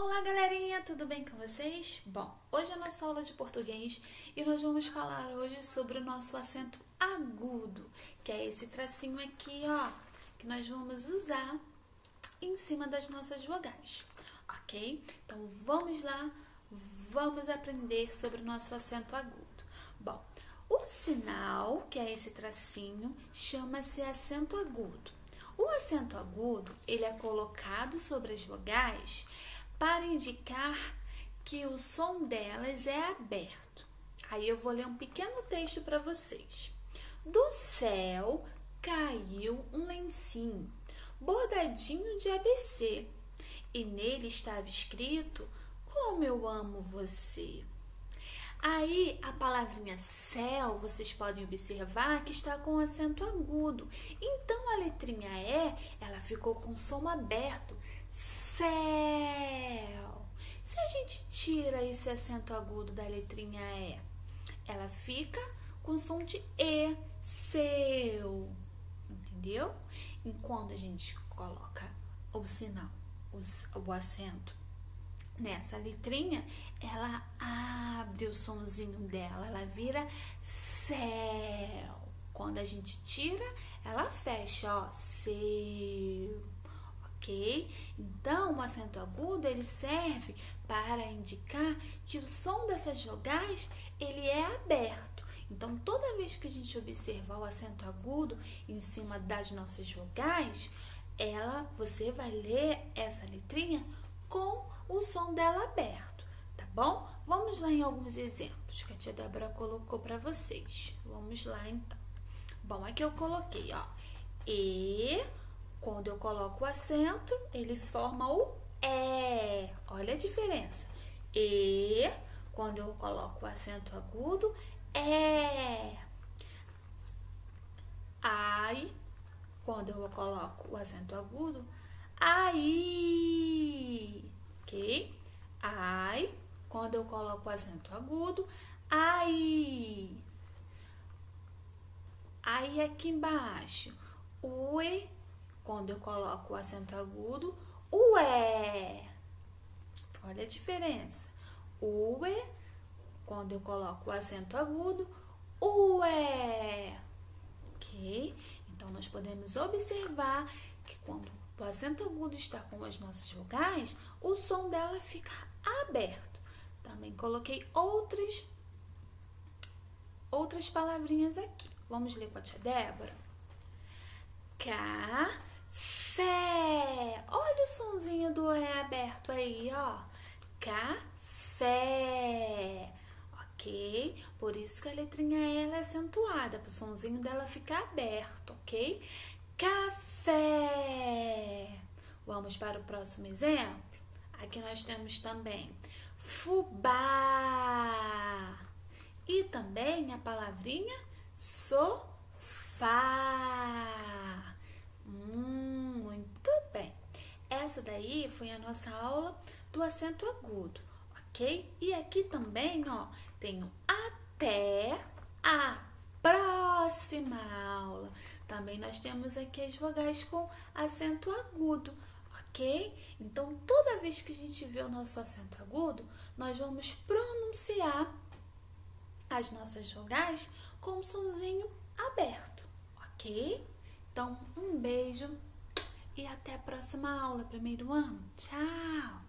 Olá, galerinha, tudo bem com vocês? Bom, hoje é a nossa aula de português e nós vamos falar hoje sobre o nosso acento agudo, que é esse tracinho aqui, ó, que nós vamos usar em cima das nossas vogais, ok? Então vamos lá, vamos aprender sobre o nosso acento agudo. Bom, o sinal, que é esse tracinho, chama-se acento agudo. O acento agudo, ele é colocado sobre as vogais para indicar que o som delas é aberto. Aí eu vou ler um pequeno texto para vocês. Do céu caiu um lencinho bordadinho de ABC e nele estava escrito: Como eu amo você. Aí a palavrinha céu, vocês podem observar que está com acento agudo. Então a letrinha E, ela ficou com som aberto. Céu. Se a gente tira esse acento agudo da letrinha E, ela fica com som de E, seu. Entendeu? Enquanto a gente coloca o sinal, o acento nessa letrinha, ela abre o somzinho dela, ela vira céu. Quando a gente tira, ela fecha, ó, seu. Ok? Então, o acento agudo ele serve para indicar que o som dessas vogais ele é aberto. Então, toda vez que a gente observar o acento agudo em cima das nossas vogais, ela, você vai ler essa letrinha com o som dela aberto, tá bom? Vamos lá em alguns exemplos que a tia Débora colocou para vocês. Vamos lá então. Bom, aqui eu coloquei, ó, e quando eu coloco o acento, ele forma o é. Olha a diferença. E quando eu coloco o acento agudo, é. Ai, quando eu coloco o acento agudo, aí ok? Ai, quando eu coloco o acento agudo, ai. Aí aqui embaixo, ue, quando eu coloco o acento agudo, ué. Olha a diferença. Ue, quando eu coloco o acento agudo, ué. Ok? Então, nós podemos observar que quando o acento agudo está com as nossas vogais, o som dela fica aberto. Também coloquei outras outras palavrinhas aqui. Vamos ler com a tia Débora. Café. Olha o sonzinho do E aberto aí, ó. Café. Ok? Por isso que a letrinha E é acentuada, para o sonzinho dela ficar aberto, ok? Café. Vamos para o próximo exemplo? Aqui nós temos também fubá. E também a palavrinha sofá. Essa daí foi a nossa aula do acento agudo, ok? E aqui também, ó, tenho até a próxima aula. Também nós temos aqui as vogais com acento agudo, ok? Então, toda vez que a gente vê o nosso acento agudo, nós vamos pronunciar as nossas vogais com um sonzinho aberto, ok? Então, um beijo e até a próxima aula, primeiro ano. Tchau!